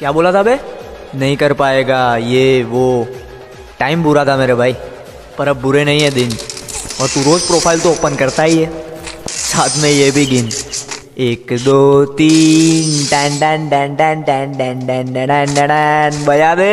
क्या बोला था बे नहीं कर पाएगा ये वो टाइम बुरा था मेरे भाई पर अब बुरे नहीं है दिन और तू रोज प्रोफ़ाइल तो ओपन करता ही है साथ में ये भी गिन एक दो तीन डैन डैन डैन डैन डैन डैन डैन डैन डैन बजा दे